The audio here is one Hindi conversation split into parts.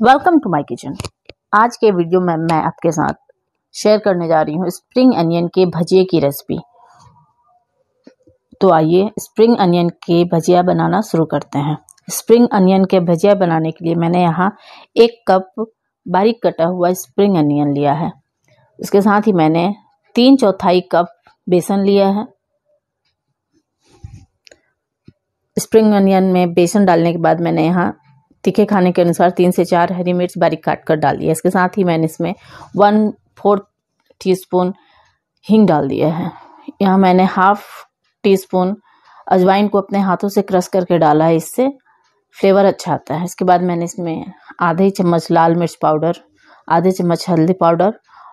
वेलकम टू माय किचन आज के वीडियो में मैं आपके साथ शेयर करने जा रही हूँ स्प्रिंग अनियन के भजिए की रेसिपी तो आइए स्प्रिंग अनियन के भजिया बनाना शुरू करते हैं। स्प्रिंग अनियन के भजिया बनाने के लिए मैंने यहाँ एक कप बारीक कटा हुआ स्प्रिंग अनियन लिया है। इसके साथ ही मैंने तीन चौथाई कप बेसन लिया है। स्प्रिंग अनियन में बेसन डालने के बाद मैंने यहाँ तीखे खाने के अनुसार तीन से चार हरी मिर्च बारीक काट कर डाल दिया। इसके साथ ही मैंने इसमें वन फोर्थ टी स्पून हींग डाल दिया है। यहाँ मैंने हाफ़ टी स्पून अजवाइन को अपने हाथों से क्रश करके डाला है। इससे फ्लेवर अच्छा आता है। इसके बाद मैंने इसमें आधे चम्मच लाल मिर्च पाउडर, आधे चम्मच हल्दी पाउडर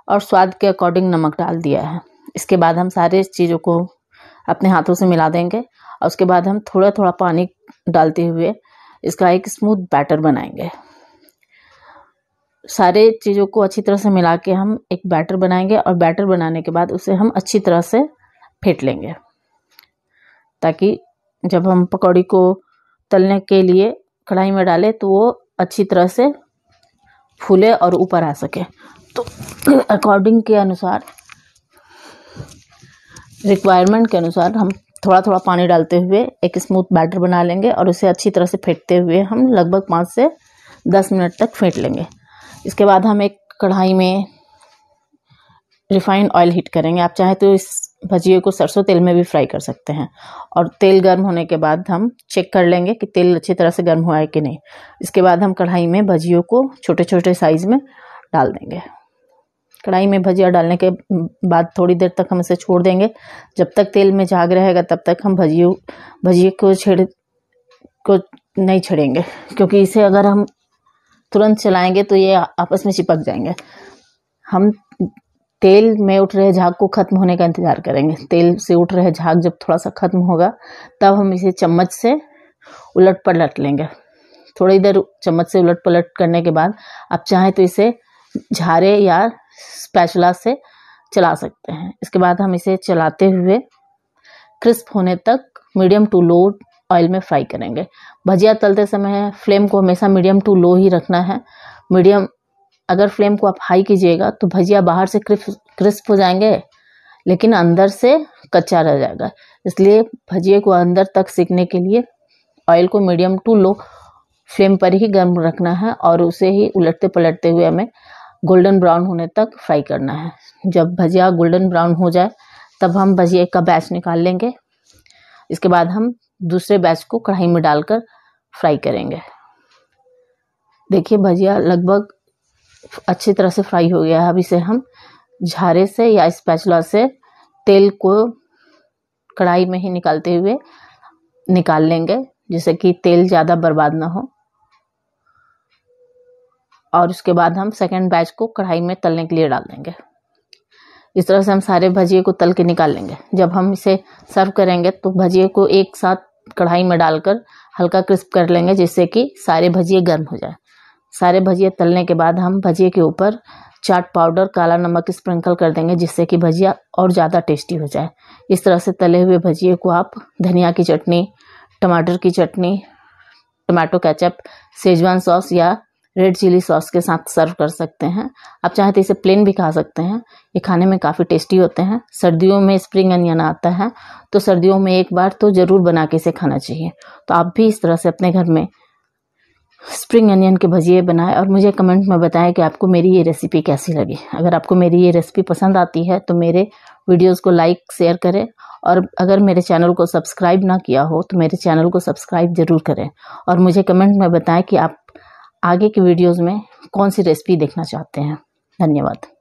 और स्वाद के अकॉर्डिंग नमक डाल दिया है। इसके बाद हम सारे चीज़ों को अपने हाथों से मिला देंगे और उसके बाद हम थोड़ा थोड़ा पानी डालते हुए इसका एक स्मूथ बैटर बनाएँगे। सारे चीज़ों को अच्छी तरह से मिला के हम एक बैटर बनाएँगे और बैटर बनाने के बाद उसे हम अच्छी तरह से फेंट लेंगे। ताकि जब हम पकौड़ी को तलने के लिए कढ़ाई में डालें तो वो अच्छी तरह से फूले और ऊपर आ सके। तो अकॉर्डिंग के अनुसार रिक्वायरमेंट के अनुसार हम थोड़ा थोड़ा पानी डालते हुए एक स्मूथ बैटर बना लेंगे और उसे अच्छी तरह से फेंटते हुए हम लगभग पाँच से दस मिनट तक फेंट लेंगे। इसके बाद हम एक कढ़ाई में रिफाइंड ऑयल हीट करेंगे। आप चाहे तो इस भजिए को सरसों तेल में भी फ्राई कर सकते हैं। और तेल गर्म होने के बाद हम चेक कर लेंगे कि तेल अच्छी तरह से गर्म हुआ है कि नहीं। इसके बाद हम कढ़ाई में भजियों को छोटे छोटे साइज़ में डाल देंगे। कढ़ाई में भजिया डालने के बाद थोड़ी देर तक हम इसे छोड़ देंगे। जब तक तेल में झाग रहेगा, तब तक हम भजियों, भजिए को छेड़, को नहीं छेड़ेंगे। क्योंकि इसे अगर हम तुरंत चलाएँगे तो ये आपस में चिपक जाएँगे। हम तेल में उठ रहे झाग को ख़त्म होने का इंतज़ार करेंगे। तेल से उठ रहे झाग जब थोड़ा सा ख़त्म होगा, तब हम इसे चम्मच से उलट पलट लेंगे। थोड़ी देर चम्मच से उलट पलट करने के बाद, आप चाहें तो इसे झारे या स्पैचुला से चला सकते हैं। इसके बाद हम इसे चलाते हुए क्रिस्प होने तक मीडियम टू लो ऑयल में फ्राई करेंगे। भजिया तलते समय फ्लेम को हमेशा मीडियम टू लो ही रखना है। मीडियम अगर फ्लेम को आप हाई कीजिएगा तो भजिया बाहर से क्रिस्प क्रिस्प हो जाएँगे, लेकिन अंदर से कच्चा रह जाएगा। इसलिए भजिए को अंदर तक सीखने के लिए ऑयल को मीडियम टू लो फ्लेम पर ही गर्म रखना है और उसे ही उलटते पलटते हुए हमें गोल्डन ब्राउन होने तक फ्राई करना है। जब भजिया गोल्डन ब्राउन हो जाए, तब हम भजिए का बैच निकाल लेंगे। इसके बाद हम दूसरे बैच को कढ़ाई में डालकर फ्राई करेंगे। देखिए, भजिया लगभग अच्छी तरह से फ्राई हो गया है। अब इसे हम झारे से या स्पैचुला से तेल को कढ़ाई में ही निकालते हुए निकाल लेंगे, जिससे कि तेल ज़्यादा बर्बाद ना हो। और उसके बाद हम सेकेंड बैच को कढ़ाई में तलने के लिए डाल देंगे। इस तरह से हम सारे भजिए को तल के निकाल लेंगे। जब हम इसे सर्व करेंगे तो भजिए को एक साथ कढ़ाई में डालकर हल्का क्रिस्प कर लेंगे, जिससे कि सारे भजिए गर्म हो जाए। सारे भजिए तलने के बाद हम भजिए के ऊपर चाट पाउडर, काला नमक स्प्रिंकल कर देंगे, जिससे कि भजिया और ज़्यादा टेस्टी हो जाए। इस तरह से तले हुए भजिए को आप धनिया की चटनी, टमाटर की chutney, tomato ketchup Schezwan sauce या रेड चिली सॉस के साथ सर्व कर सकते हैं। आप चाहे तो इसे प्लेन भी खा सकते हैं। ये खाने में काफ़ी टेस्टी होते हैं। सर्दियों में स्प्रिंग अनियन आता है तो सर्दियों में एक बार तो ज़रूर बना के इसे खाना चाहिए। तो आप भी इस तरह से अपने घर में स्प्रिंग अनियन के भजिए बनाएँ और मुझे कमेंट में बताएँ कि आपको मेरी ये रेसिपी कैसी लगी। अगर आपको मेरी ये रेसिपी पसंद आती है तो मेरे वीडियोज़ को लाइक शेयर करें और अगर मेरे चैनल को सब्सक्राइब ना किया हो तो मेरे चैनल को सब्सक्राइब ज़रूर करें। और मुझे कमेंट में बताएँ कि आप आगे के वीडियोज़ में कौन सी रेसिपी देखना चाहते हैं? धन्यवाद।